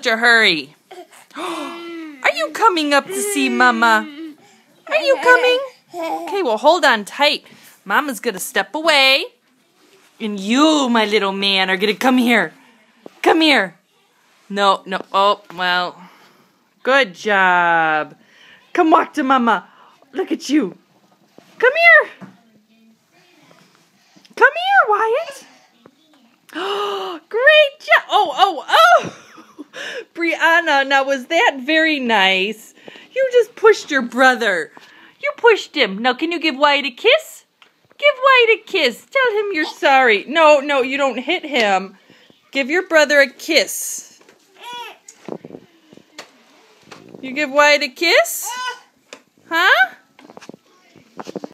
such a hurry? Are you coming up to see Mama? Are you coming? Okay, well, hold on tight. Mama's gonna step away. And you, my little man, are gonna come here. Come here. No, no. Oh, well. Good job. Come walk to Mama. Look at you. Come here. Come here, Wyatt. Great job. Oh, oh, oh. Brianna, now was that very nice? You just pushed your brother. You pushed him. Now, can you give Wyatt a kiss? Give Wyatt a kiss. Tell him you're sorry. No, no, you don't hit him. Give your brother a kiss. You give Wyatt a kiss? Huh?